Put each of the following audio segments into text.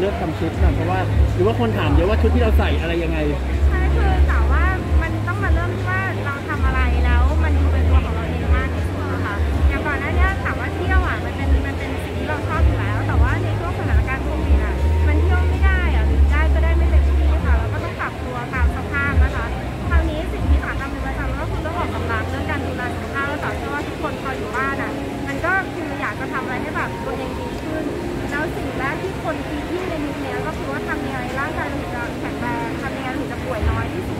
เลือกทำชุดนะเพราะว่าหรือว่าคนถามเยอะว่าชุดที่เราใส่อะไรยังไงใช่คือถามว่ามันต้องมาเริ่มที่ว่าเราทำอะไรแล้วมันดูเป็นตัวของเราเองมากที่สุดอะค่ะอย่างก่อนหน้านี้ถามว่าเที่ยวอะมันเป็นมันเป็นสิ่งที่เราชอบอยู่แล้ว แต่ว่าในช่วงสถานการณ์โควิดอะมันเที่ยวไม่ได้อะหรือได้ก็ได้ไม่เต็มที่ค่ะเราก็ต้องปรับตัวตามสภาพนะคะคราวนี้สิ่งที่สาทำเป็นประจำก็คือเรื่องออกกำลังเรื่องการดูแลสุขภาพแล้วสาเชื่อว่าทุกคนพออยู่บ้านอะมันก็คืออยากจะทำอะไรให้แบบตัวเองดี แล้วสิ่งแรกที่คนคิดที่ในยุคนี้ก็คือว่าทำยังไงร่างกายเราถึงจะแข็งแรงทำยังไงเราถึงจะป่วยน้อยที่สุด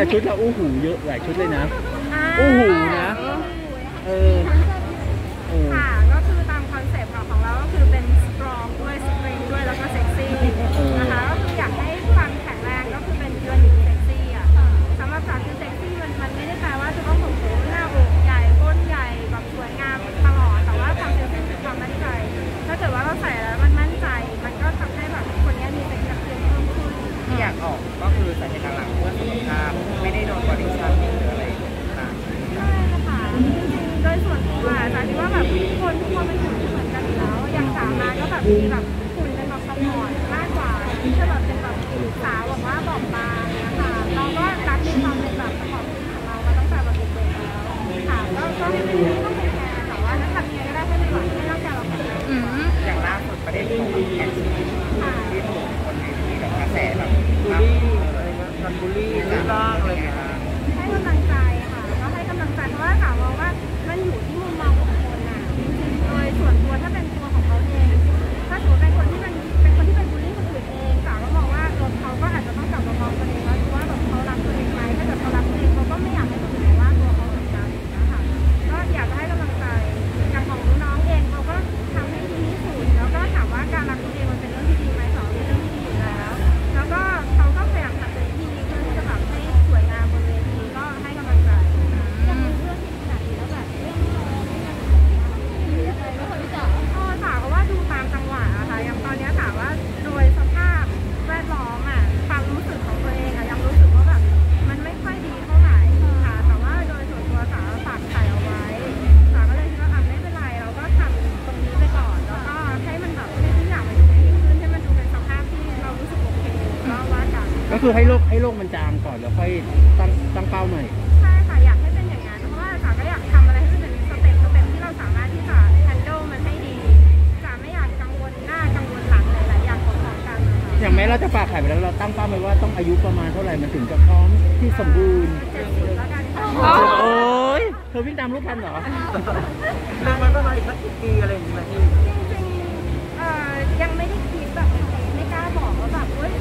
แต่ชุดเราอู้หูเยอะหลายชุดเลยนะาโอ้โหนะ อกออกก็คือใส่ในกระหลังเพื่อสุขภาพไม่ได้โดนบริษัทหรืออะไรต่างใช่ค่ะโดยส่วนตัวอาจ๋าคิดว่าแบบคนทุกคนเป็นคนที่เหมือนกันอยู่แล้วอย่างสามาก็แบบมีแบบหุ่นเป็นแบบสมอนมากกว่า คือให้โรคให้โรคมันจางก่อนแล้วค่อยตั้งตั้งเป้าใหม่ ใช่ค่ะ อยากให้เป็นอย่างนั้น เพราะว่าจ๋าก็อยากทำอะไรให้มันเป็นสเต็ปสเต็ปที่เราสามารถที่จะ handle มันให้ดีจ๋าไม่อยากกังวลหน้ากังวลหลังหลายๆอย่างพร้อมๆกันนะคะอย่างแม้เราจะฝากไข่ไปแล้วเราตั้งเป้าไว้ว่าต้องอายุประมาณเท่าไหร่มันถึงจะพร้อมที่สมบูรณ์ เจ็ดสิบแล้วกันค่ะอ๋อโอ้ยเธอวิ่งตามลูกทันเหรอ เรื่องมันประมาณอีกสักกี่ปีอะไรอย่างเงี้ยพี่จริงๆเอ่อยังไม่ได้คิดแบบเป็นไม่กล้าบอกว่าแบบเฮ้ย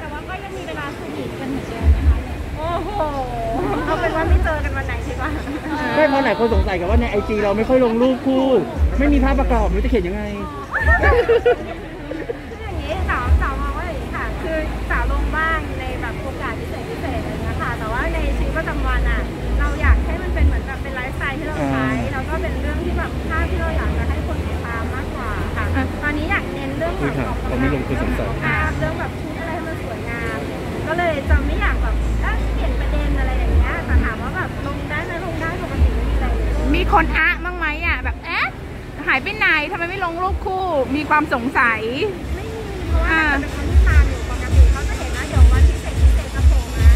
แต่ว่าก็ยังมีเวลาสนิทกันเหมือนเดิมนะคะโอ้โหเอาเป็นว่าไม่เจอกันวันไหนดีกว่าไม่เพราะหลายคนสงสัยกันว่าในไอจีเราไม่ค่อยลงรูปคู่ ไม่มีภาพประกอบไม่รู้จะเขียนยังไง เน้นเรื่องแบบออกกำลังผมไม่ลงคือสงสัยภาพเรื่องแบบชุดอะไรให้มันสวยงาม ก็เลยจะไม่อยากแบบเอ้ยเปลี่ยนประเด็นอะไรอย่างเงี้ยแต่ถามว่าแบบลงได้ไหมลงได้ปกติไม่มีอะไรเลยมีคนอะบ้างไหมอะแบบเอ๊ะหายไปไหนทำไมไม่ลงรูปคู่ มีความสงสัย ไม่มีเพราะว่าจะเป็นคนที่ตามอยู่ปกติเขาจะเห็นนะเดี๋ยววันพิเศษพิเศษจะโผล่มา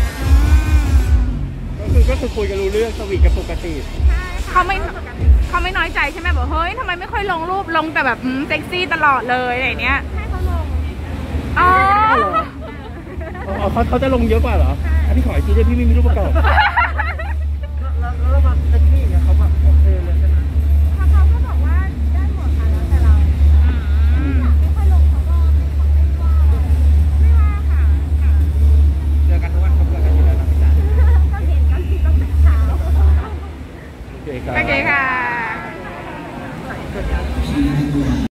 ก็คือก็คือคุยกันรู้เรื่องสวีทกันปกติ ใช่ค่ะ เขาไม่ปกติเขาไม่น้อยใจใช่ไหมบอกเฮ้ยทำไมไม่ค่อยลงรูปลงแต่แบบอืมเซ็กซี่ตลอดเลยอะไรเนี้ยให้เขาลงอ๋อ อ๋อเขาเขาจะลงเยอะกว่าเหรออันนี้ขออีกทีด้วยพี่ไม่มีรูปประกอบ